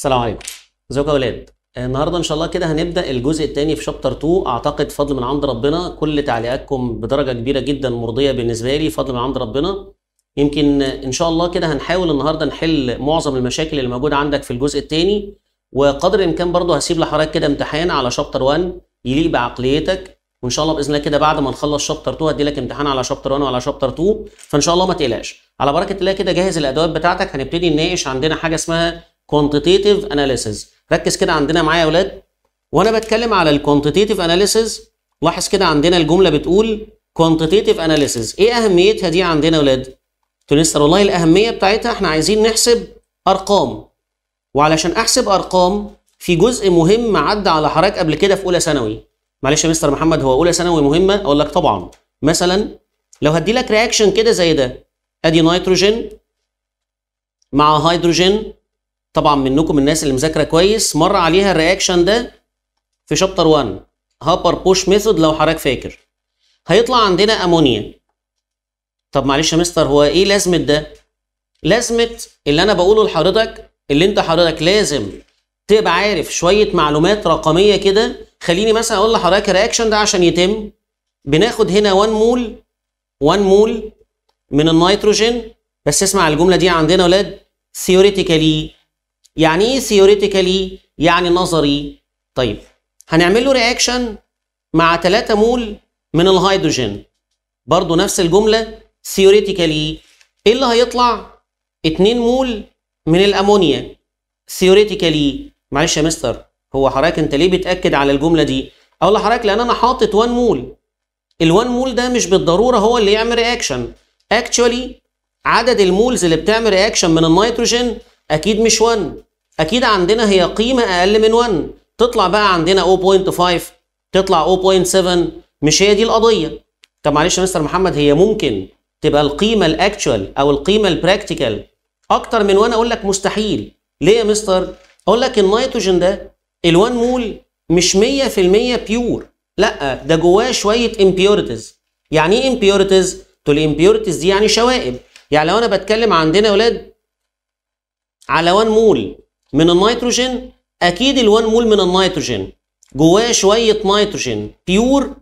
السلام عليكم. ازيكم يا ولاد؟ النهارده إن شاء الله كده هنبدأ الجزء الثاني في شابتر 2 أعتقد فضل من عند ربنا كل تعليقاتكم بدرجة كبيرة جدا مرضية بالنسبة لي فضل من عند ربنا. يمكن إن شاء الله كده هنحاول النهارده نحل معظم المشاكل اللي موجودة عندك في الجزء الثاني وقدر الإمكان برضه هسيب لحضرتك كده امتحان على شابتر 1 يليق بعقليتك. وإن شاء الله بإذن الله كده بعد ما نخلص شابتر 2 هدي لك امتحان على شابتر 1 وعلى شابتر 2 فإن شاء الله ما تقلقش. على بركة الله كده جهز الأدوات بتاعتك. هنبتدي نناقش عندنا حاجة اسمها quantitative analysis. ركز كده عندنا معايا يا أولاد وأنا بتكلم على ال quantitative analysis لاحظ كده عندنا الجملة بتقول quantitative analysis. إيه أهميتها دي عندنا يا أولاد تونستر والله الأهمية بتاعتها إحنا عايزين نحسب أرقام. وعلشان أحسب أرقام في جزء مهم عدى على حضرتك قبل كده في أولى ثانوي. معلش يا مستر محمد هو أولى ثانوي مهمة؟ أقول لك طبعا. مثلا لو هدي لك reaction كده زي ده. أدي نيتروجين مع هيدروجين طبعا منكم الناس اللي مذاكرة كويس مر عليها ال reaction ده في chapter 1 هابر بوش method لو حضرتك فاكر. هيطلع عندنا امونيا طب معلش يا مستر هو إيه لازمة ده؟ لازمة اللي أنا بقوله لحضرتك اللي أنت حضرتك لازم تبقى عارف شوية معلومات رقمية كده. خليني مثلا أقول لحضرتك ال reaction ده عشان يتم. بناخد هنا 1 مول 1 مول من النيتروجين. بس اسمع الجملة دي عندنا أولاد theoretically يعني إيه theoretically يعني نظري. طيب هنعمل له reaction مع 3 مول من الهيدروجين. برضو نفس الجملة theoretically إيه اللي هيطلع؟ 2 مول من الأمونيا. theoretically معلش يا مستر هو حضرتك أنت ليه بتأكد على الجملة دي؟ أقول لحضرتك لأن أنا حاطط 1 مول ال1 مول ده مش بالضرورة هو اللي يعمل reaction actually عدد ال moles اللي بتعمل reaction من النيتروجين أكيد مش 1 أكيد عندنا هي قيمة أقل من 1 تطلع بقى عندنا 0.5 تطلع 0.7 مش هي دي القضية. طب معلش يا مستر محمد هي ممكن تبقى القيمة ال actual أو القيمة ال practical أكتر من 1 أقول لك مستحيل. ليه يا مستر؟ أقول لك النيتروجين ده ال1 مول مش 100% pure لأ ده جواه شوية impurities يعني إيه impurities تقول impurities دي يعني شوائب. يعني لو أنا بتكلم عندنا يا أولاد على 1 مول من النيتروجين أكيد ال1 مول من النيتروجين. جواه شوية نيتروجين pure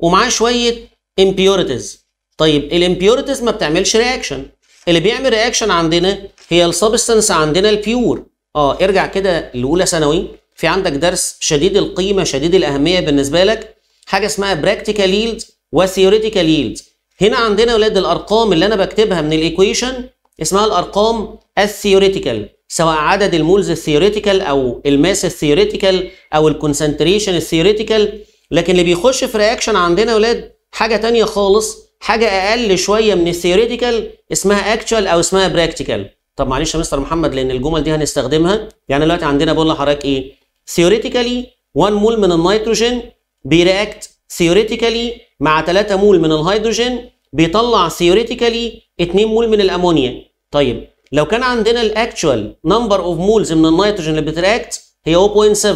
ومعاه شوية impurities طيب ال impurities ما بتعملش reaction اللي بيعمل reaction عندنا هي ال substance عندنا ال pure آه ارجع كده لأولى ثانوي. في عندك درس شديد القيمة شديد الأهمية بالنسبة لك. حاجة اسمها practical yield و theoretical yield هنا عندنا يا أولاد الأرقام اللي أنا بكتبها من ال equation اسمها الأرقام ال theoretical سواء عدد المولز الثيوريتيكال أو الماس الثيوريتيكال أو الكونسنتريشن الثيوريتيكال لكن اللي بيخش في reaction عندنا يا أولاد حاجة تانية خالص حاجة أقل شوية من ال theoretical اسمها actual أو اسمها practical طب معلش يا مستر محمد لأن الجمل دي هنستخدمها. يعني دلوقتي عندنا بقول لحضرتك إيه؟ theoretically 1 مول من النيتروجين بي react theoretically مع 3 مول من الهيدروجين بيطلع theoretically 2 مول من الأمونيا. طيب لو كان عندنا ال actual number of moles من النيتروجين اللي بت react هي 0.7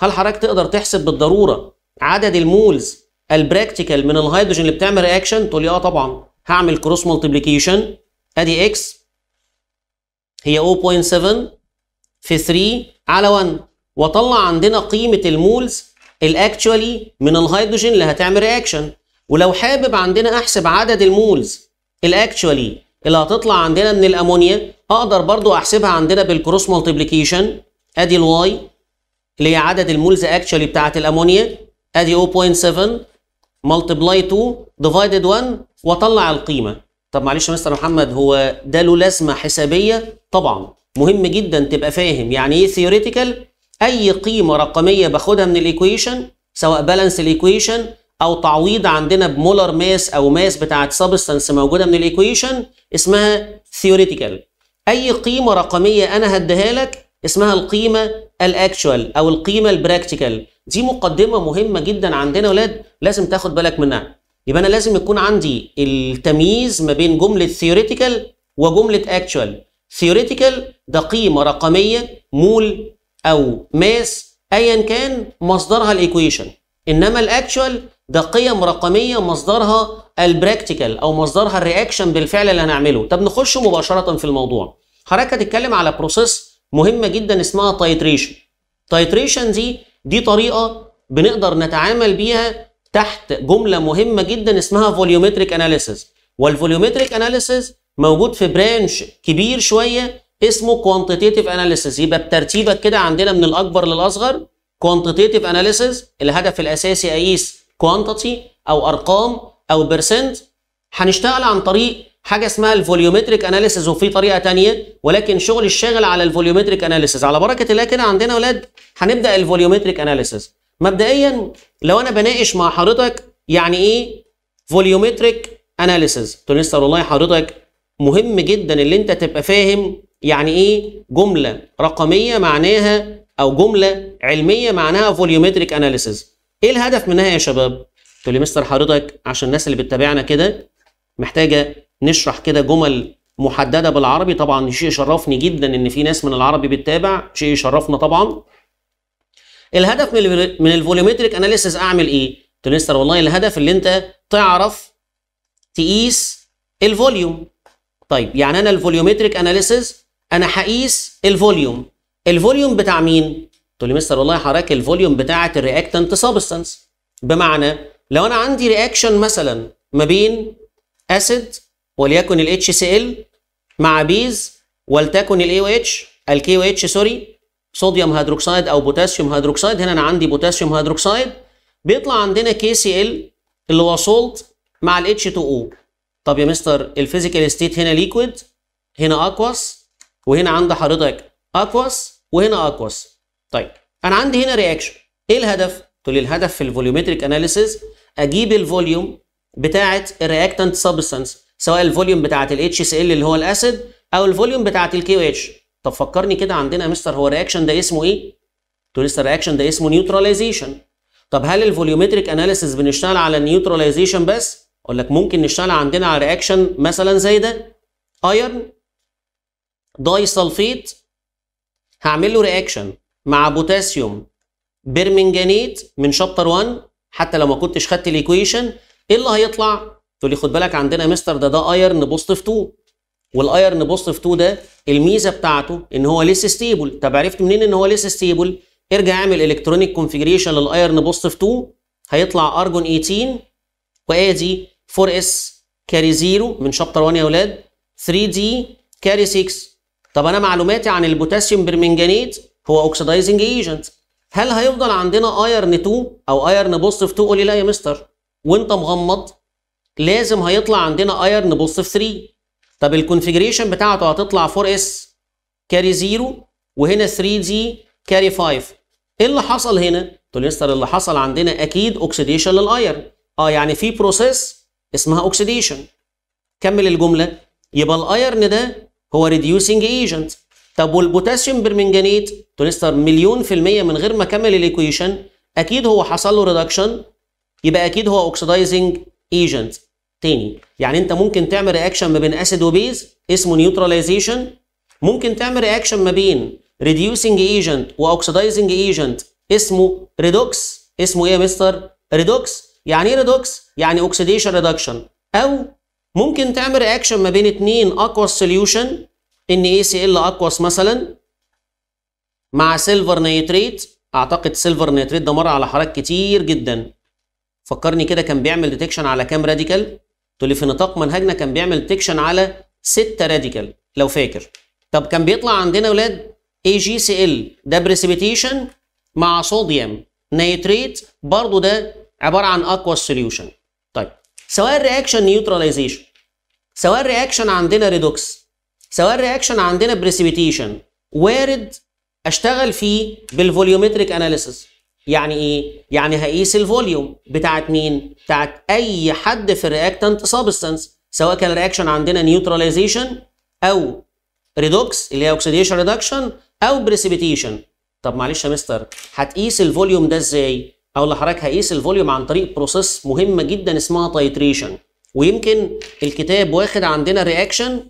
هل حضرتك تقدر تحسب بالضرورة عدد ال moles ال practical من الهيدروجين اللي بتعمل reaction تقول لي آه طبعا. هعمل cross multiplication أدي X هي 0.7 في 3 على 1 واطلع عندنا قيمة ال moles ال actually من الهيدروجين اللي هتعمل reaction ولو حابب عندنا أحسب عدد ال moles ال actually اللي هتطلع عندنا من الأمونيا أقدر برضو أحسبها عندنا بال cross multiplication. أدي ال Y اللي هي عدد ال moles actually بتاعت الأمونيا. أدي 0.7 multiply 2 divided 1 وأطلع القيمة. طب معلش يا مستر محمد هو ده له لازمة حسابية؟ طبعا. مهم جدا تبقى فاهم. يعني إيه theoretical أي قيمة رقمية باخدها من ال equation سواء balance ال equation أو تعويض عندنا ب molar mass أو mass بتاعت substance موجودة من ال equation اسمها theoretical أي قيمة رقمية أنا هديها لك اسمها القيمة ال actual أو القيمة ال practical دي مقدمة مهمة جدا عندنا ولاد لازم تاخد بالك منها. يبقى أنا لازم يكون عندي التمييز ما بين جملة theoretical وجملة actual theoretical ده قيمة رقمية مول أو mass ايا كان مصدرها ال equation. إنما ال actual ده قيم رقمية مصدرها ال practical أو مصدرها ال reaction بالفعل اللي هنعمله. طب نخش مباشرة في الموضوع. حضرتك هتتكلم على process مهمه جدا اسمها titration titration دي دي طريقة بنقدر نتعامل بيها تحت جملة مهمة جدا اسمها volumetric analysis وال volumetric analysis موجود في branch كبير شوية اسمه quantitative analysis يبقى بترتيبك كده عندنا من الأكبر للأصغر. quantitative analysis الهدف الأساسي اقيس quantity أو أرقام أو percent هنشتغل عن طريق حاجة اسمها ال volumetric analysis وفي طريقة تانية ولكن شغل الشاغل على ال volumetric analysis على بركة الله كده عندنا أولاد هنبدأ ال volumetric analysis مبدئيا لو أنا بناقش مع حضرتك يعني إيه؟ volumetric analysis قلت له مستر والله حضرتك مهم جدا اللي أنت تبقى فاهم يعني إيه؟ جملة رقمية معناها أو جملة علمية معناها volumetric analysis إيه الهدف منها يا شباب؟ قلت له مستر حضرتك عشان الناس اللي بتتابعنا كده محتاجة نشرح كده جمل محددة بالعربي. طبعا شيء يشرفني جدا إن في ناس من العربي بتتابع شيء يشرفنا طبعا. الهدف من من ال volumetric analysis أعمل إيه؟ قلت له مستر والله الهدف اللي أنت تعرف تقيس ال volume. طيب يعني أنا ال volumetric analysis أنا هقيس ال volume. ال volume بتاع مين؟ قلت له مستر والله حضرتك ال volume بتاعه ال reactant substance بمعنى لو أنا عندي reaction مثلا ما بين acid وليكن ال HCl مع base ولتكن ال NaOH ال KOH sorry sodium hydroxide أو potassium hydroxide هنا أنا عندي potassium hydroxide بيطلع عندنا KCl اللي هو salt مع ال H2O طب يا مستر ال physical state هنا liquid هنا aqueous وهنا عند حضرتك aqueous وهنا aqueous طيب أنا عندي هنا reaction إيه الهدف؟ تقول لي الهدف في ال volumetric analysis أجيب ال volume بتاعه ال reactant substance سواء ال volume بتاعه ال HCl اللي هو ال acid أو ال volume بتاعه ال KOH طب فكرني كده عندنا يا مستر هو ال reaction ده اسمه إيه؟ تقول لي ال reaction ده اسمه neutralization طب هل ال volumetric analysis بنشتغل على ال neutralization بس؟ أقول لك ممكن نشتغل عندنا على reaction مثلا زي ده. iron di sulfate هعمل له reaction مع potassium permanganate من chapter 1 حتى لو ما كنتش خدت ال equation إيه اللي هيطلع؟ تقول لي خد بالك عندنا يا مستر ده ده iron positive 2 وال iron positive 2 ده الميزة بتاعته إن هو ليس stable طب عرفت منين إن هو ليس stable ارجع اعمل electronic configuration لل iron positive 2 هيطلع ارجون 18 وآدي 4 s carry 0 من chapter 1 يا أولاد 3 d carry 6 طب أنا معلوماتي عن ال potassium permanganate هو oxidizing agent هل هيفضل عندنا iron 2 أو iron positive 2 قول لي لأ يا مستر. وإنت مغمض. لازم هيطلع عندنا iron positive 3 طب ال configuration بتاعته هتطلع 4 s carry 0 وهنا 3 d carry 5 إيه اللي حصل هنا؟ تقول مستر اللي حصل عندنا أكيد oxidation لل iron آه يعني في process اسمها oxidation كمل الجملة. يبقى ال iron ده هو reducing agent طب وال potassium permanganate تقول مستر مليون في المية من غير ما أكمل ال equation أكيد هو حصل له reduction يبقى أكيد هو oxidizing agent تاني. يعني أنت ممكن تعمل reaction ما بين acid و base اسمه neutralization ممكن تعمل reaction ما بين reducing agent و oxidizing agent اسمه redox اسمه إيه يا مستر؟ redox يعني إيه redox يعني oxidation reduction أو ممكن تعمل reaction ما بين اتنين aqueous solution NaCl aqueous مثلا مع silver nitrate أعتقد silver nitrate ده مر على حضرتك كتير جدا. فكرني كده كان بيعمل detection على كام radical تقول لي في نطاق منهجنا كان بيعمل detection على 6 radical لو فاكر. طب كان بيطلع عندنا أولاد AgCl ده precipitation مع sodium nitrate برضه ده عبارة عن aqueous solution طيب سواء ال reaction neutralization سواء ال reaction عندنا redox سواء ال reaction عندنا precipitation وارد أشتغل فيه بال volumetric analysis يعني إيه؟ يعني هقيس ال volume بتاعت مين؟ بتاعت أي حد في ال reactant substance سواء كان ال reaction عندنا neutralization أو redox اللي هي oxidation reduction أو precipitation طب معلش يا مستر هتقيس ال volume ده إزاي؟ أقول لحضرتك هقيس ال volume عن طريق process مهمه جدا اسمها titration ويمكن الكتاب واخد عندنا reaction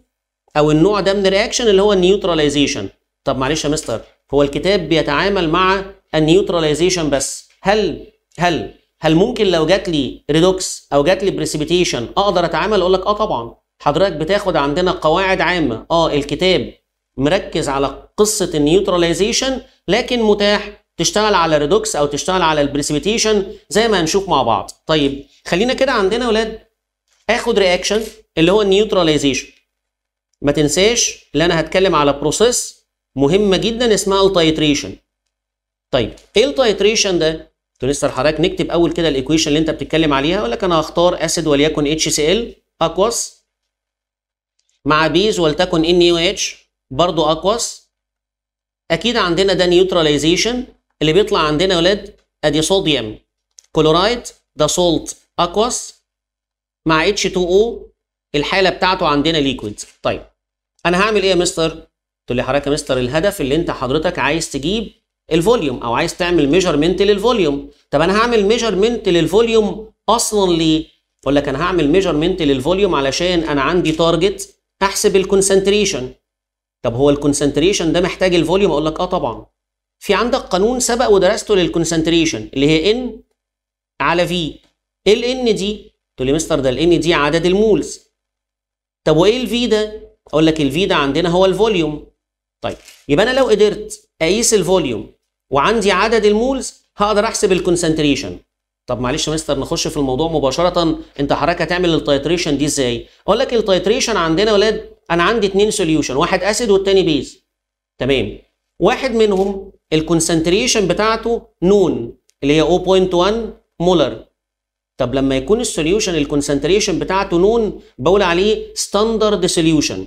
أو النوع ده من ال reaction اللي هو ال neutralization طب معلش يا مستر هو الكتاب بيتعامل مع ال neutralization بس. هل هل هل ممكن لو جات لي redox أو جات لي precipitation أقدر أتعامل؟ أقول لك آه طبعا. حضرتك بتاخد عندنا قواعد عامة. آه الكتاب مركز على قصة ال neutralization لكن متاح تشتغل على redox أو تشتغل على ال precipitation زي ما هنشوف مع بعض. طيب خلينا كده عندنا يا أولاد آخد reaction اللي هو ال neutralization ما تنساش إن أنا هتكلم على process مهمه جدا اسمها ال titration طيب إيه ال titration ده؟ تقول مستر حضرتك نكتب أول كده ال equation اللي أنت بتتكلم عليها أقول لك أنا هختار acid وليكن HCl aqueous مع base ولتكن ان يو اتش برضه aqueous أكيد عندنا ده neutralization اللي بيطلع عندنا يا ولاد أدي صوديوم كلورايد ده salt aqueous مع H2O الحالة بتاعته عندنا liquid طيب أنا هعمل إيه يا مستر؟ تقول لي حضرتك يا مستر الهدف اللي أنت حضرتك عايز تجيب ال volume أو عايز تعمل measurement لل volume. طب أنا هعمل measurement لل volume أصلا ليه؟ أقول لك أنا هعمل measurement لل volume علشان أنا عندي target أحسب ال concentration طب هو ال concentration ده محتاج ال volume؟ أقول لك آه طبعا. في عندك قانون سبق ودرسته لل concentration اللي هي n على V إيه ال n دي تقول لي مستر ده ال n دي عدد ال moles. طب وإيه ال V ده؟ أقول لك ال V ده عندنا هو ال volume. طيب يبقى أنا لو قدرت أقيس ال volume وعندي عدد ال moles هقدر أحسب ال concentration طب معلش يا مستر نخش في الموضوع مباشرة. أنت حضرتك هتعمل ال titration دي إزاي؟ أقول لك ال titration عندنا يا ولاد أنا عندي اتنين solution واحد acid والتاني base تمام. واحد منهم ال concentration بتاعته known اللي هي 0.1 molar طب لما يكون ال solution ال concentration بتاعته known بقول عليه standard solution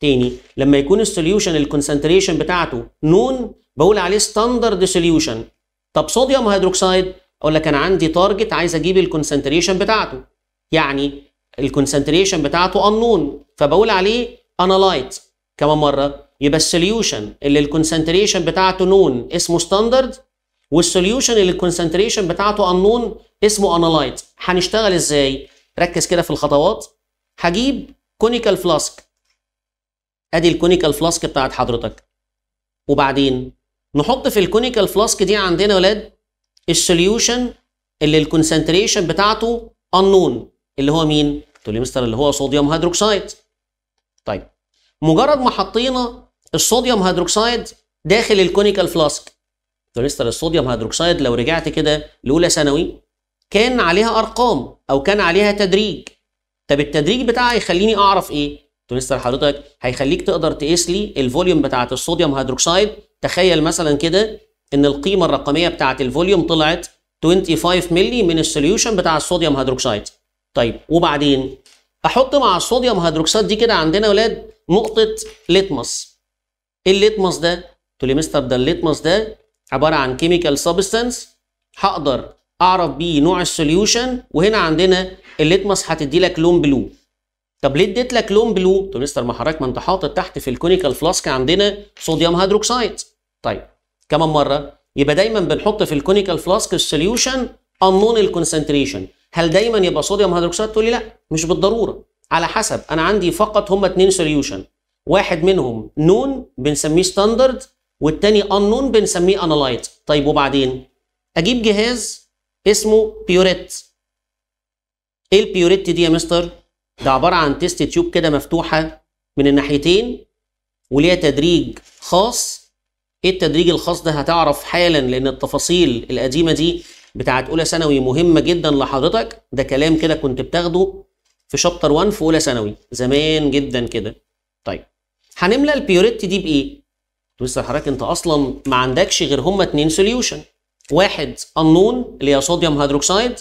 تاني لما يكون ال solution ال concentration بتاعته known بقول عليه standard solution طب sodium hydroxide أقول لك أنا عندي target عايز أجيب ال concentration بتاعته. يعني ال concentration بتاعته انون فبقول عليه analyte كمان مرة يبقى ال solution اللي ال concentration بتاعته known اسمه standard وال solution اللي ال concentration بتاعته انون اسمه analyte هنشتغل إزاي؟ ركز كده في الخطوات. هجيب conical flask أدي ال conical flask بتاعت حضرتك. وبعدين نحط في ال conical flask دي عندنا يا ولاد ال solution اللي ال concentration بتاعته انون اللي هو مين؟ تقول لي مستر اللي هو sodium hydroxide طيب مجرد ما حطينا ال sodium hydroxide داخل ال conical flask تقول مستر ال sodium hydroxide لو رجعت كده لأولى ثانوي كان عليها أرقام أو كان عليها تدريج. طب التدريج بتاعها يخليني أعرف إيه؟ تقول مستر حضرتك هيخليك تقدر تقيس لي ال volume بتاعت ال sodium hydroxide تخيل مثلا كده إن القيمة الرقمية بتاعت ال volume طلعت 25 مللي من ال solution بتاع ال sodium hydroxide طيب وبعدين؟ أحط مع ال sodium hydroxide دي كده عندنا يا ولاد نقطة litmus. إيه ال litmus ده؟ تقول لي مستر ده ال litmus ده عبارة عن chemical substance هقدر أعرف بيه نوع ال solution وهنا عندنا ال litmus هتدي لك لون blue طب ليه اديت لك لون blue تقول مستر ما حضرتك ما انت حاطط تحت في ال conical flask عندنا sodium hydroxide طيب كمان مرة. يبقى دايما بنحط في ال conical flask ال solution unknown ال concentration هل دايما يبقى sodium hydroxide تقول لي لا مش بالضرورة. على حسب أنا عندي فقط هما اتنين solution واحد منهم known بنسميه standard والتاني انون بنسميه analyte طيب وبعدين؟ أجيب جهاز اسمه burette إيه ال burette دي يا مستر؟ ده عبارة عن test tube كده مفتوحة من الناحيتين وليها تدريج خاص. إيه التدريج الخاص ده؟ هتعرف حالا لأن التفاصيل القديمة دي بتاعت أولى ثانوي مهمة جدا لحضرتك. ده كلام كده كنت بتاخده في chapter 1 في أولى ثانوي. زمان جدا كده. طيب هنملى ال burette دي بإيه؟ بص حضرتك انت أصلا ما عندكش غير هما اتنين solution واحد انون اللي هي sodium hydroxide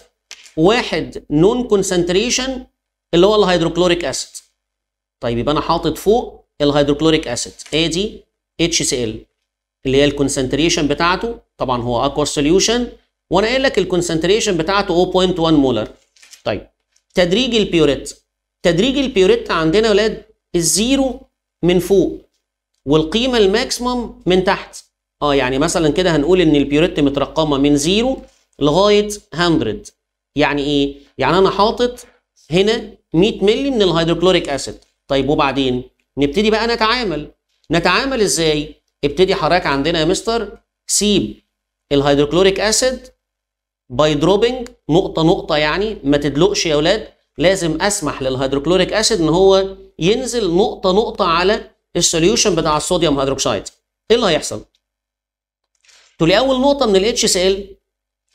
واحد known concentration اللي هو ال hydrochloric acid طيب يبقى أنا حاطط فوق ال hydrochloric acid ادي اتش سي ال اللي هي ال concentration بتاعته. طبعا هو aqueous solution وأنا قايل لك ال concentration بتاعته 0.1 molar طيب تدريج ال burette. تدريج ال burette عندنا يا ولاد ال zero من فوق. والقيمة ال maximum من تحت. آه يعني مثلا كده هنقول إن ال burette مترقمة من zero لغاية 100 يعني إيه؟ يعني أنا حاطط هنا 100 مللي من ال hydrochloric acid. طيب وبعدين؟ نبتدي بقى نتعامل. نتعامل إزاي؟ ابتدي حضرتك عندنا يا مستر سيب ال hydrochloric acid by dropping نقطة نقطة يعني ما تدلقش يا أولاد لازم أسمح لل hydrochloric acid إن هو ينزل نقطة نقطة على ال solution بتاع ال sodium hydroxide إيه اللي هيحصل؟ تقول لي أول نقطة من الاتش سي ال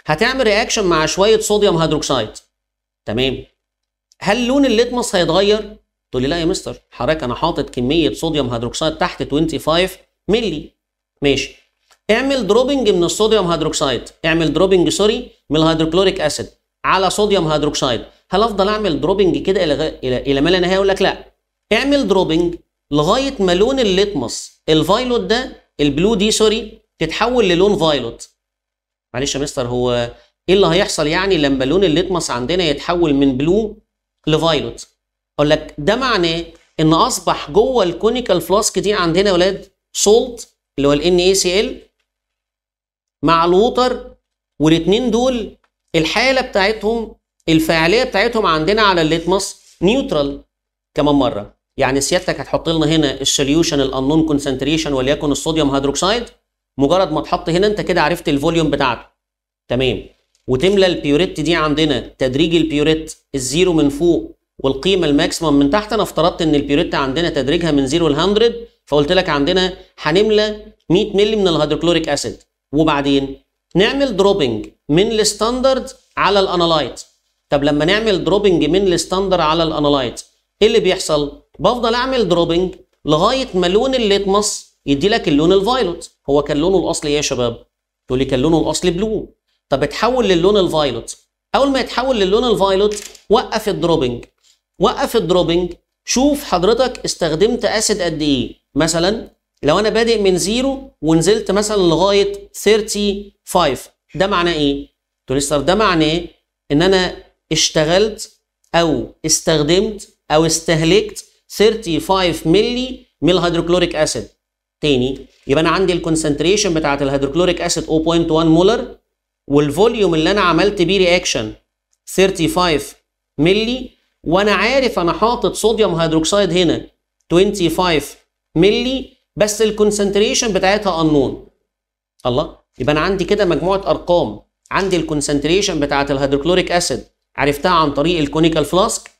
هتعمل reaction مع شوية sodium hydroxide تمام؟ هل لون ال litmus هيتغير؟ تقول لي لا يا مستر حضرتك أنا حاطط كمية sodium hydroxide تحت 25 مللي ماشي. اعمل dropping من ال sodium hydroxide اعمل dropping sorry من ال hydrochloric acid على sodium hydroxide هل أفضل أعمل dropping كده إلى إلى ما لا نهايه أقول لك لا. اعمل dropping لغاية ما لون ال litmus ال violet ده ال blue دي sorry تتحول للون violet. معلش يا مستر هو إيه اللي هيحصل يعني لما لون ال litmus عندنا يتحول من blue ل violet؟ أقول لك ده معناه إن أصبح جوه ال conical flask دي عندنا يا ولاد salt اللي هو ال NaCl مع ال water والاثنين دول الحالة بتاعتهم الفاعلية بتاعتهم عندنا على ال litmus neutral كمان مرة. يعني سيادتك هتحط لنا هنا ال solution ال unknown concentration وليكن ال sodium hydroxide مجرد ما تحط هنا انت كده عرفت ال volume بتاعته. تمام. وتملى ال burette دي عندنا. تدريج ال burette ال zero من فوق والقيمة ال maximum من تحت. أنا افترضت إن ال burette عندنا تدريجها من 0 ل 100 فقلت لك عندنا هنملى 100 مللي من ال hydrochloric acid وبعدين نعمل dropping من ال standard على ال analyte طب لما نعمل dropping من ال standard على ال analyte إيه اللي بيحصل؟ بفضل أعمل dropping لغاية ما لون ال litmus يدي لك اللون ال violet. هو كان لونه الاصلي إيه يا شباب؟ تقول لي كان لونه الاصلي blue طب اتحول للون ال violet. أول ما يتحول للون ال violet وقف ال dropping وقف ال dropping شوف حضرتك استخدمت acid قد إيه. مثلا لو أنا بادئ من zero ونزلت مثلا لغاية 35 ده معناه إيه؟ تقول لي مستر ده معناه إن أنا اشتغلت أو استخدمت أو استهلكت 35 ملي من ال hydrochloric acid تاني يبقى أنا عندي ال concentration بتاعت ال hydrochloric acid 0.1 molar وال volume اللي أنا عملت بيه reaction 35 ملي وأنا عارف أنا حاطط sodium hydroxide هنا 25 ملي بس ال concentration بتاعتها انون الله؟ يبقى أنا عندي كده مجموعة أرقام. عندي ال concentration بتاعت ال hydrochloric acid عرفتها عن طريق ال conical flask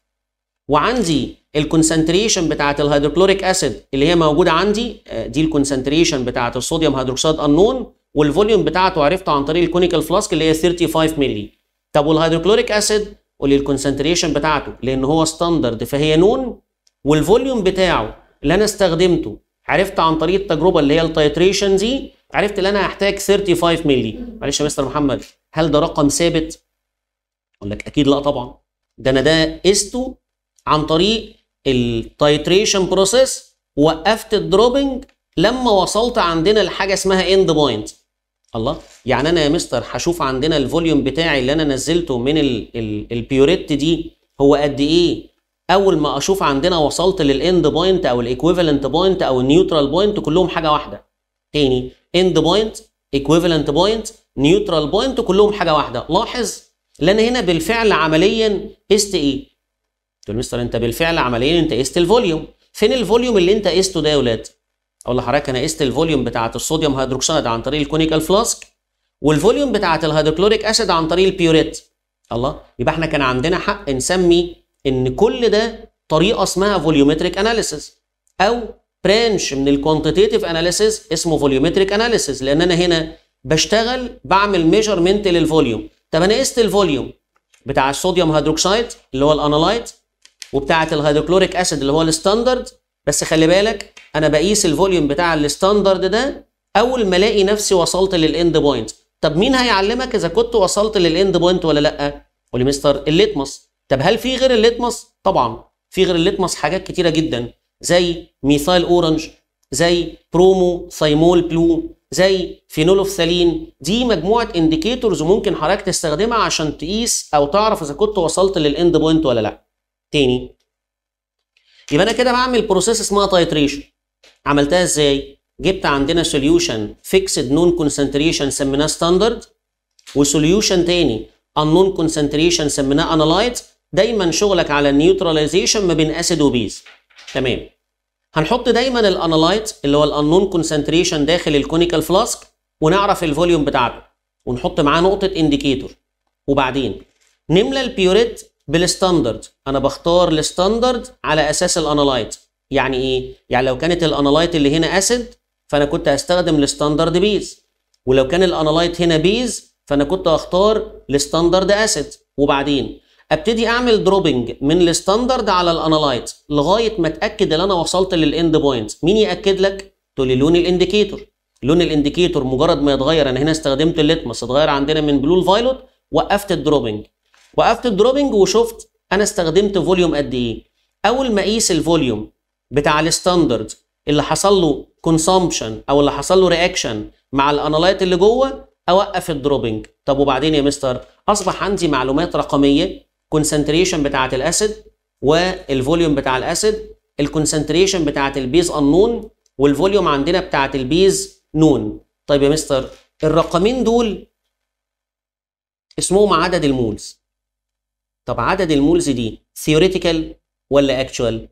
وعندي ال concentration بتاعت ال hydrochloric acid اللي هي موجودة عندي آه، دي ال concentration بتاعت ال sodium hydroxide unknown وال volume بتاعته عرفته عن طريق ال conical flask اللي هي 35 ملي طب وال hydrochloric acid قولي ال concentration بتاعته لأن هو standard فهي known وال volume بتاعه اللي أنا استخدمته عرفت عن طريق التجربة اللي هي ال titration دي عرفت إن أنا هحتاج 35 ملي معلش يا مستر محمد هل ده رقم ثابت؟ أقول لك أكيد لا طبعا. ده أنا ده قسته عن طريق ال titration process وقفت ال dropping لما وصلت عندنا لحاجة اسمها end point الله؟ يعني أنا يا مستر هشوف عندنا ال volume بتاعي اللي أنا نزلته من ال ال ال burette دي هو قد إيه؟ أول ما أشوف عندنا وصلت لل end point أو ال equivalent point أو ال neutral point كلهم حاجة واحدة. تاني end point equivalent point neutral point كلهم حاجة واحدة. لاحظ ان أنا هنا بالفعل عمليا قست إيه؟ قلت له مستر انت بالفعل عمليا انت قست ال volume. فين ال volume اللي انت قسته ده يا ولاد؟ أقول لحضرتك أنا قست ال volume بتاعة ال sodium hydroxide عن طريق ال conical flask وال volume بتاعة ال hydrochloric acid عن طريق ال burette. الله يبقى إحنا كان عندنا حق نسمي ان كل ده طريقة اسمها volumetric analysis أو branch من ال quantitative analysis اسمه volumetric analysis لأن أنا هنا بشتغل بعمل measurement لل volume. طب أنا قست ال volume بتاع ال sodium hydroxide اللي هو ال analyte وبتاعه ال hydrochloric acid اللي هو ال standard. بس خلي بالك أنا بقيس ال volume بتاع ال standard ده اول ما الاقي نفسي وصلت لل end point. طب مين هيعلمك إذا كنت وصلت لل end point ولا لأ؟ قول لي مستر ال litmus. طب هل في غير ال litmus؟ طبعا. في غير ال litmus حاجات كتيرة جدا. زي methyl orange زي bromothymol blue زي phenolphthalein دي مجموعة indicators ممكن حضرتك تستخدمها عشان تقيس أو تعرف إذا كنت وصلت لل end point ولا لأ. تاني. يبقى أنا كده بعمل process اسمها titration عملتها إزاي؟ جبت عندنا solution fixed known concentration سميناه standard و solution تاني unknown concentration سميناه analyte دايما شغلك على ال neutralization ما بين acid و base تمام. هنحط دايما ال analyte اللي هو ال unknown concentration داخل ال conical flask ونعرف ال volume بتاعته ونحط معاه نقطة indicator وبعدين نملى ال burette بال standard. أنا بختار ال standard على أساس ال analyte. يعني إيه؟ يعني لو كانت ال analyte اللي هنا acid فأنا كنت هستخدم ال standard base. ولو كان ال analyte هنا base فأنا كنت هختار ال standard acid. وبعدين أبتدي أعمل dropping من ال standard على ال analyte لغاية ما أتأكد إن أنا وصلت لل end point مين يأكد لك؟ تقول لي لون ال indicator. لون ال indicator مجرد ما يتغير أنا هنا استخدمت ال litmus اتغير عندنا من blue ل violet وقفت ال dropping وقفت ال dropping وشفت أنا استخدمت volume قد إيه. أول ما أقيس ال volume بتاع ال standard اللي حصل له consumption أو اللي حصل له reaction مع ال analyte اللي جوه أوقف ال dropping. طب وبعدين يا مستر؟ أصبح عندي معلومات رقمية concentration بتاعة ال acid وال volume بتاع ال acid ال concentration بتاعة ال base unknown وال volume عندنا بتاعة ال base known طيب يا مستر الرقمين دول اسمهم عدد ال moles. طب عدد ال moles دي theoretical ولا actual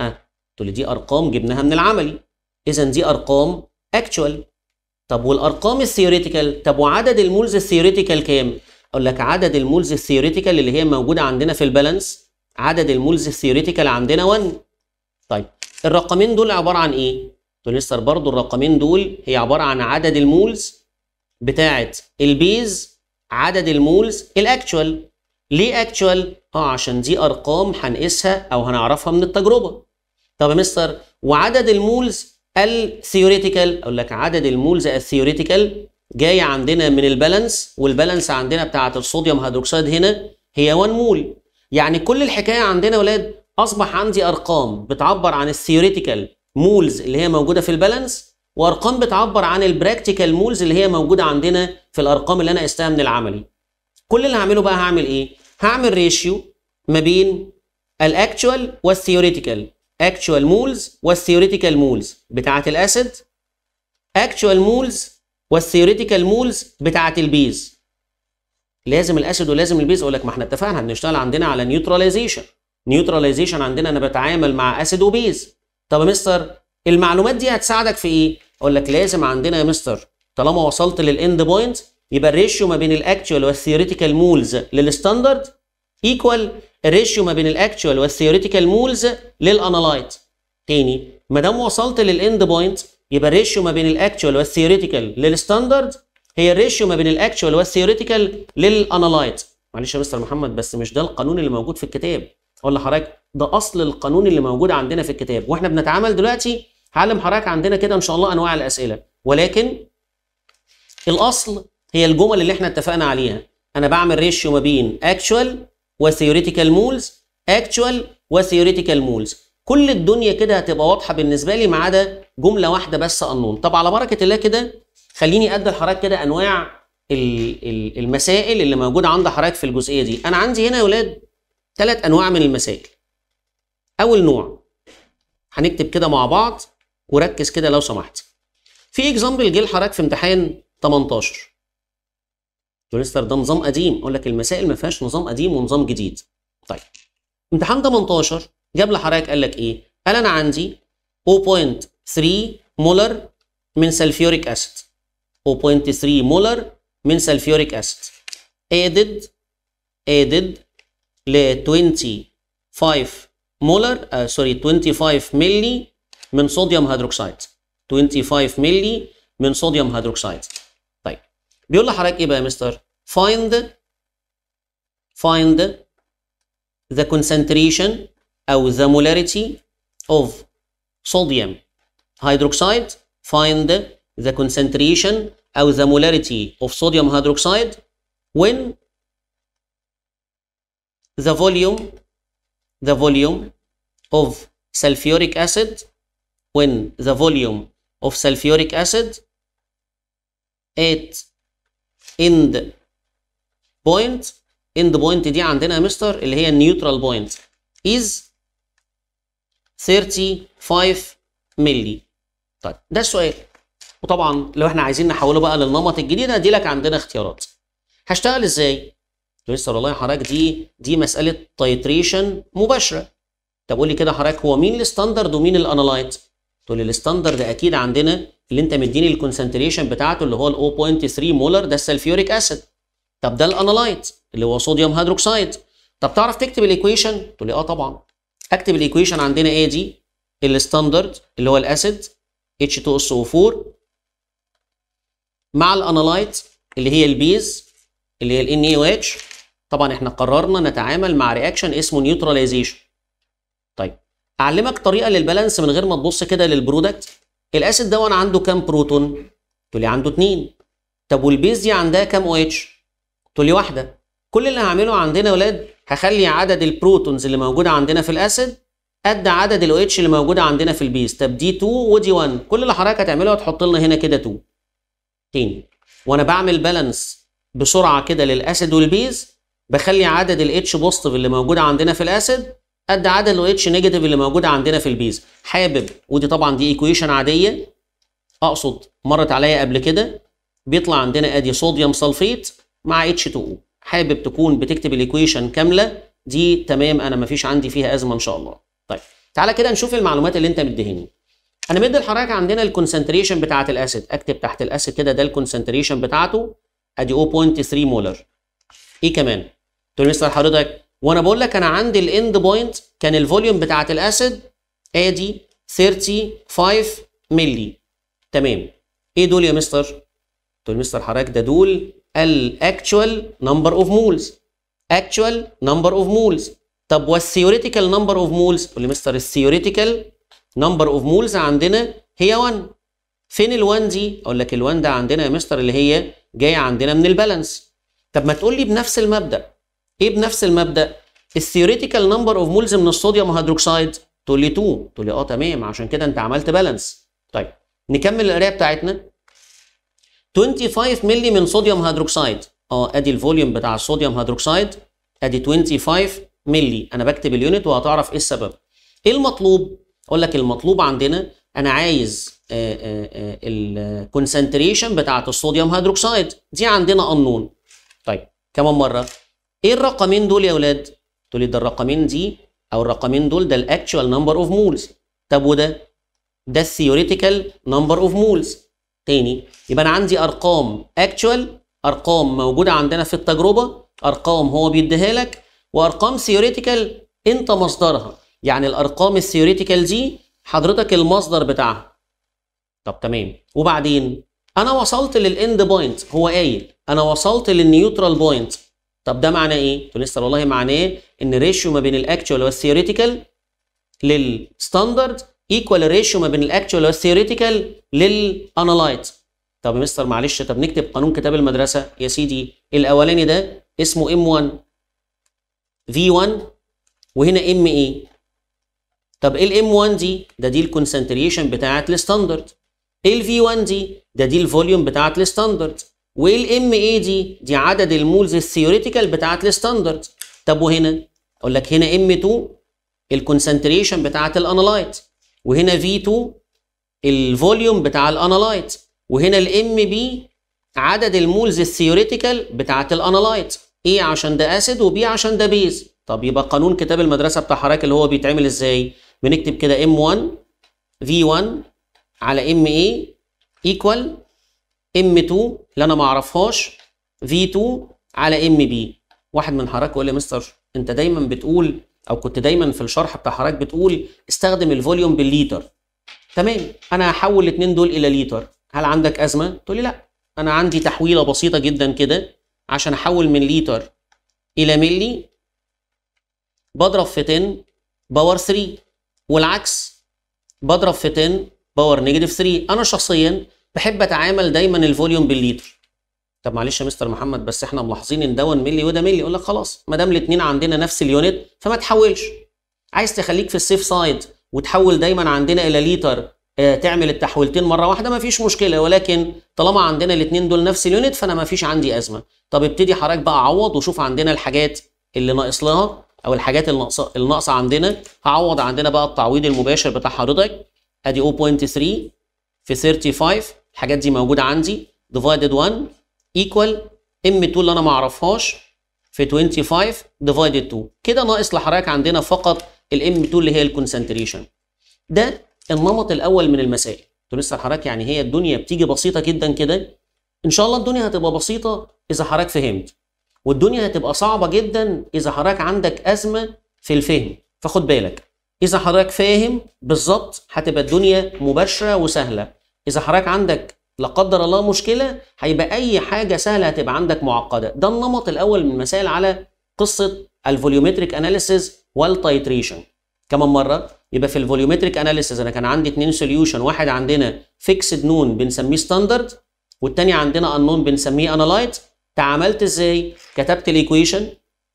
ها تقول لي دي أرقام جبناها من العملي. اذا دي أرقام actual طب والأرقام ال theoretical طب وعدد ال moles ال theoretical كام؟ أقول لك عدد ال moles ال theoretical اللي هي موجودة عندنا في ال balance عدد ال moles ال theoretical عندنا 1 طيب الرقمين دول عبارة عن إيه؟ تقول لي مستر برضه الرقمين دول هي عبارة عن عدد المولز بتاعة البيز عدد المولز الاكشوال ليه اكشوال آه عشان دي أرقام هنقيسها أو هنعرفها من التجربة. طب يا مستر وعدد المولز الثيوريتيكال أقول لك عدد المولز الثيوريتيكال جاي عندنا من ال balance وال balance عندنا بتاعة ال sodium hydroxide هنا هي 1 مول يعني كل الحكاية عندنا يا ولاد أصبح عندي أرقام بتعبر عن ال theoretical moles اللي هي موجودة في ال balance وأرقام بتعبر عن ال practical moles اللي هي موجودة عندنا في الأرقام اللي أنا قستها من العملي. كل اللي هعمله بقى هعمل إيه؟ هعمل ريشيو ما بين الاكتوال والثيوريتيكال اكتوال مولز والثيوريتيكال مولز بتاعة الاسيد اكتوال مولز والثيوريتيكال مولز بتاعة البيز لازم ال acid ولازم ال base أقول لك ما إحنا اتفقنا هنشتغل عندنا على neutralization neutralization عندنا أنا بتعامل مع acid و base طب يا مستر المعلومات دي هتساعدك في إيه؟ أقول لك لازم عندنا يا مستر طالما وصلت للاند بوينت يبقى الريشيو ما بين الاكتوال والثيوريتيكال مولز للستاندرد ايكوال الريشيو ما بين الاكتوال والثيوريتيكال مولز للانالايت تاني ما دام وصلت للاند بوينت يبقى الريشيو ما بين الاكتوال والثيوريتيكال للستاندرد هي الريشيو ما بين الاكتوال والثيوريتيكال للانالايت معلش يا مستر محمد بس مش ده القانون اللي موجود في الكتاب. أقول لحضرتك ده أصل القانون اللي موجود عندنا في الكتاب. وإحنا بنتعامل دلوقتي هعلم حضرتك عندنا كده إن شاء الله أنواع الأسئلة. ولكن الأصل هي الجمل اللي إحنا اتفقنا عليها. أنا بعمل ratio ما بين actual و theoretical moles actual و theoretical moles كل الدنيا كده هتبقى واضحة بالنسبة لي ما عدا جملة واحدة بس انون طب على بركة الله كده خليني أدي لحضرتك كده أنواع المسائل اللي موجودة عند حضرتك في الجزئية دي. أنا عندي هنا يا ولاد ثلاث أنواع من المسائل. أول نوع هنكتب كده مع بعض وركز كده لو سمحت. في اكزامبل جه لحضرتك في امتحان 18 مستر ده نظام قديم. أقول لك المسائل ما فيهاش نظام قديم ونظام جديد. طيب امتحان 18 جاب لحضرتك قال لك إيه؟ قال أنا عندي 0.3 molar من sulfuric acid. 0.3 molar من sulfuric acid. added added ل 25 molar آه سوري 25 ملي من sodium hydroxide 25 ملي من sodium hydroxide طيب بيقول لحضرتك ايه بقى يا مستر find find the concentration او the molarity of sodium hydroxide find the concentration او the molarity of sodium hydroxide when the volume the volume of sulfuric acid when the volume of sulfuric acid at end point. End point دي عندنا يا مستر اللي هي ال neutral point is 35 ملي طيب ده السؤال. وطبعا لو إحنا عايزين نحوله بقى للنمط الجديد هدي لك عندنا اختيارات. هشتغل إزاي؟ لسه والله حضرتك دي دي مسألة titration مباشرة. طب قول لي كده حضرتك هو مين ال standard ومين ال analyte تقول ال standard أكيد عندنا اللي أنت مديني ال concentration بتاعته اللي هو ال 0.3 molar ده ال sulfuric acid طب ده ال analyte اللي هو sodium hydroxide طب تعرف تكتب ال equation تقول لي آه طبعا. أكتب ال equation عندنا إيه دي ال standard اللي هو ال acid H2SO4 مع ال analyte اللي هي ال base اللي هي ال NaOH طبعا إحنا قررنا نتعامل مع reaction اسمه neutralization أعلمك طريقة لل balance من غير ما تبص كده لل product. ال acid ده عنده كام بروتون؟ تقول لي عنده اتنين. طب وال base دي عندها كام OH تقول لي واحدة. كل اللي هعمله عندنا يا ولاد هخلي عدد ال protons اللي موجودة عندنا في ال acid قد عدد ال OH اللي موجودة عندنا في ال base. طب دي 2 ودي 1 كل اللي حضرتك هتعمله هتحط لنا هنا كده 2 تاني. وأنا بعمل balance بسرعة كده لل acid وال base بخلي عدد ال H positive اللي موجودة عندنا في ال acid قد عدد ال OH negative اللي موجوده عندنا في ال base. حابب ودي طبعا دي equation عادية. أقصد مرت عليا قبل كده. بيطلع عندنا ادي sodium sulfate مع H2O حابب تكون بتكتب ال equation كاملة. دي تمام أنا مفيش عندي فيها أزمة إن شاء الله. طيب تعالى كده نشوف المعلومات اللي أنت مديهاني. أنا مدي لحضرتك عندنا الكونسنتريشن بتاعة الأسيد. أكتب تحت الأسيد كده ده الكونسنتريشن بتاعته. أدي 0.3 molar إيه كمان؟ تقول لي حضرتك وأنا بقول لك أنا عندي ال end point كان ال volume بتاعه ال acid ادي 35 مللي. تمام. إيه دول يا مستر؟ تقول مستر حضرتك ده دول ال actual number of moles actual number of moles طب وال theoretical number of moles تقول لي مستر ال theoretical number of moles عندنا هي 1 فين ال1 دي؟ أقول لك ال1 ده عندنا يا مستر اللي هي جاية عندنا من ال balance. طب ما تقول لي بنفس المبدأ. إيه بنفس المبدأ؟ ال theoretical number of moles من ال sodium hydroxide تقول لي 2 تقول لي آه تمام. عشان كده أنت عملت balance طيب نكمل القراية بتاعتنا. 25 مللي من sodium hydroxide آه أدي ال volume بتاع ال sodium hydroxide أدي 25 مللي أنا بكتب ال unit وهتعرف إيه السبب. إيه المطلوب؟ أقول لك المطلوب عندنا أنا عايز ال concentration بتاعة ال sodium hydroxide دي عندنا unknown طيب كمان مرة. إيه الرقمين دول يا أولاد تقول لي ده الرقمين دي أو الرقمين دول ده ال actual number of moles طب وده؟ ده ال theoretical number of moles تاني يبقى أنا عندي أرقام actual أرقام موجودة عندنا في التجربة أرقام هو بيديها لك وأرقام theoretical أنت مصدرها. يعني الأرقام ال theoretical دي حضرتك المصدر بتاعها. طب تمام. وبعدين؟ أنا وصلت لل end point هو قايل. أنا وصلت لل neutral point طب ده معناه إيه؟ لسه والله معناه إن ريشيو ما بين الاكتشوال والثيوريتيكال للستاندرد ايكوال الريشيو ما بين الاكتشوال والثيوريتيكال للانالايت طب يا مستر معلش طب نكتب قانون كتاب المدرسة يا سيدي. الأولاني ده اسمه M 1 V 1 وهنا M A طب إيه ال M 1 دي ده دي ال concentration بتاعت ال standard إيه ال V 1 دي ده دي ال volume بتاعت ال standard وايه ال M A دي دي عدد ال moles ال theoretical بتاعت ال standard. طب وهنا؟ أقول لك هنا M 2 ال concentration بتاعت ال analyte وهنا V 2 ال volume بتاع ال analyte وهنا ال M B عدد ال moles ال theoretical بتاعت ال analyte A عشان ده acid و B عشان ده base طب يبقى قانون كتاب المدرسة بتاع حضرتك اللي هو بيتعمل إزاي؟ بنكتب كده M 1 V 1 على M A equal M 2 اللي أنا ما أعرفهاش V 2 على M B. واحد من حضرتك يقول لي مستر أنت دايما بتقول أو كنت دايما في الشرح بتاع حضرتك بتقول استخدم ال volume بالليتر. تمام. أنا هحول الاثنين دول إلى لتر هل عندك أزمة؟ تقول لي لا. أنا عندي تحويلة بسيطة جدا كده عشان أحول من لتر إلى ملي بضرب في 10 power 3 والعكس. بضرب في 10 power negative 3 أنا شخصيا بحب أتعامل دايما ال volume بالليتر. طب معلش يا مستر محمد بس إحنا ملاحظين إن ده 1 ملي وده ملي. يقول لك خلاص ما دام الاثنين عندنا نفس ال unit فما تحولش. عايز تخليك في ال safe side وتحول دايما عندنا إلى لتر آه تعمل التحويلتين مرة واحدة ما فيش مشكلة. ولكن طالما عندنا الاثنين دول نفس ال unit فأنا ما فيش عندي أزمة. طب ابتدي حضرتك بقى عوض وشوف عندنا الحاجات اللي ناقص لها أو الحاجات الناقصه الناقصه عندنا. هعوض عندنا بقى التعويض المباشر بتاع حضرتك. أدي 0.3 في 35 الحاجات دي موجودة عندي. divided 1 equal M 2 اللي أنا ما أعرفهاش في 25 divided 2 كده ناقص لحضرتك عندنا فقط ال M 2 اللي هي ال concentration ده النمط الأول من المسائل. قلت لسه حضرتك يعني هي الدنيا بتيجي بسيطة جدا كده. إن شاء الله الدنيا هتبقى بسيطة إذا حضرتك فهمت. والدنيا هتبقى صعبة جدا إذا حضرتك عندك أزمة في الفهم. فخد بالك إذا حضرتك فاهم بالظبط هتبقى الدنيا مباشرة وسهلة. إذا حضرتك عندك لا قدر الله مشكلة هيبقى أي حاجة سهلة هتبقى عندك معقدة. ده النمط الأول من المسائل على قصة ال volumetric analysis وال titration. كمان مرة؟ يبقى في ال volumetric analysis أنا كان عندي اتنين solution واحد عندنا fixed known بنسميه standard والتاني عندنا انون بنسميه analyte تعاملت إزاي؟ كتبت ال equation.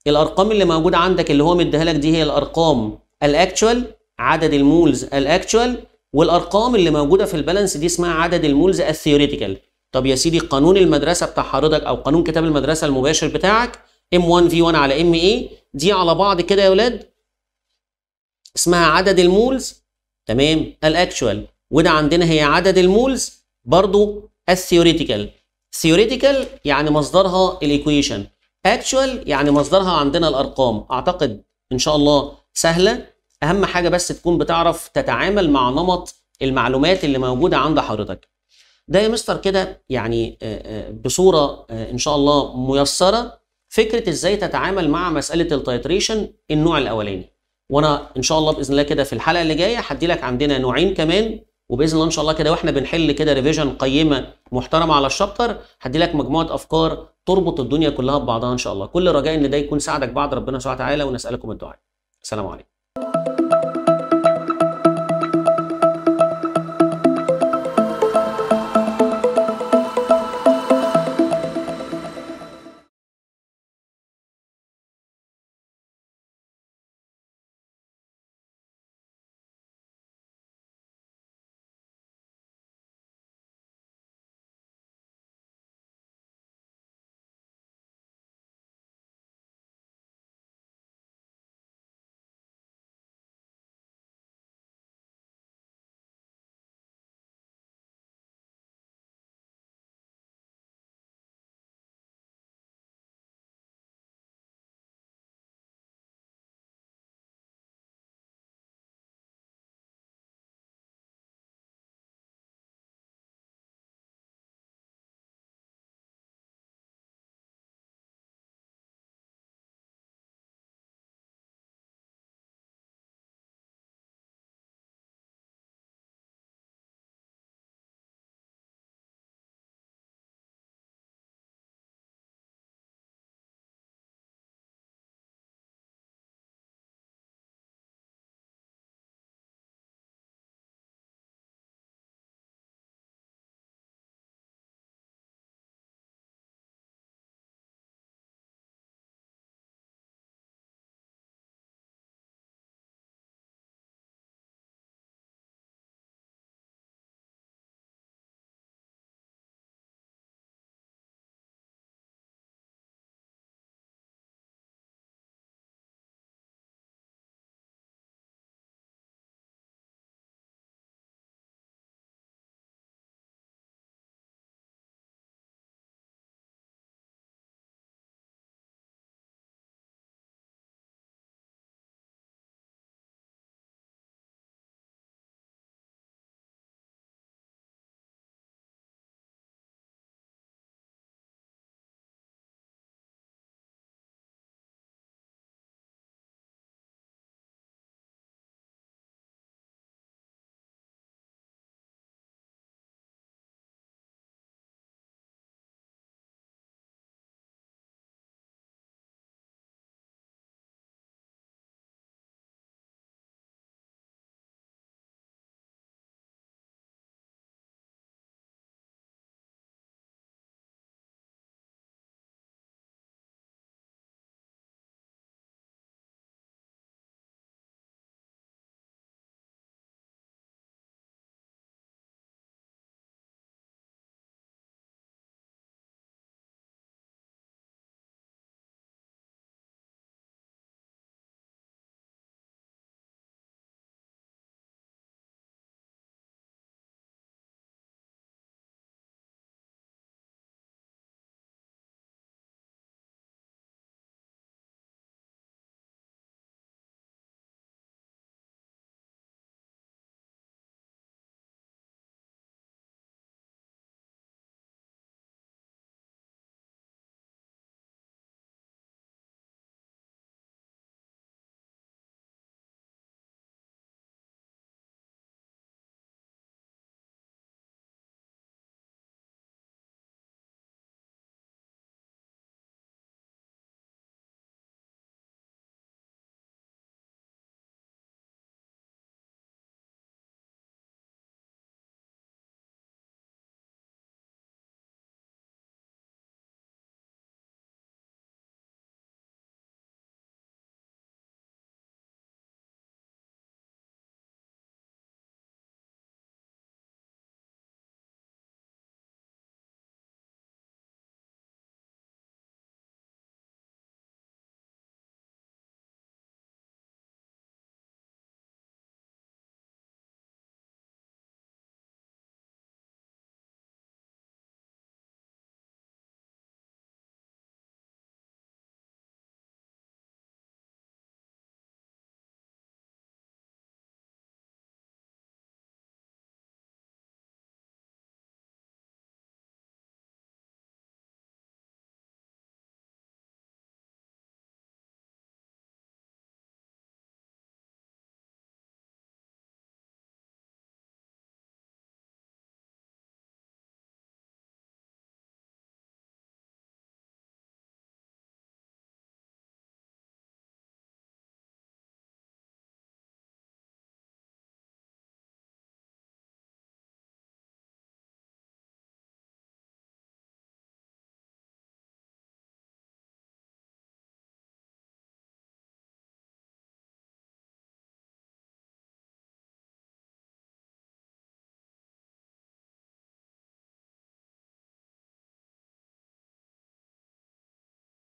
الأرقام اللي موجودة عندك اللي هو مديها لك دي هي الأرقام ال actual عدد ال moles ال actual والأرقام اللي موجودة في ال balance دي اسمها عدد ال moles ال theoretical. طب يا سيدي قانون المدرسة بتاع حضرتك أو قانون كتاب المدرسة المباشر بتاعك M1 V1 على MA دي على بعض كده يا ولاد اسمها عدد ال moles. تمام؟ ال actual وده عندنا هي عدد ال moles برضو ال theoretical. theoretical يعني مصدرها ال equation. actual يعني مصدرها عندنا الأرقام. أعتقد إن شاء الله سهلة. أهم حاجة بس تكون بتعرف تتعامل مع نمط المعلومات اللي موجودة عند حضرتك. ده يا مستر كده يعني بصورة إن شاء الله ميسرة. فكرة إزاي تتعامل مع مسألة ال titration النوع الأولاني. وأنا إن شاء الله بإذن الله كده في الحلقة اللي جاية هدي لك عندنا نوعين كمان وبإذن الله إن شاء الله كده وإحنا بنحل كده ريفيجن قيمة محترمة على الشابتر هدي لك مجموعة أفكار تربط الدنيا كلها ببعضها إن شاء الله. كل رجاء إن ده يكون ساعدك بعد ربنا سبحانه وتعالى ونسألكم الدعاء. السلام عليكم. thank you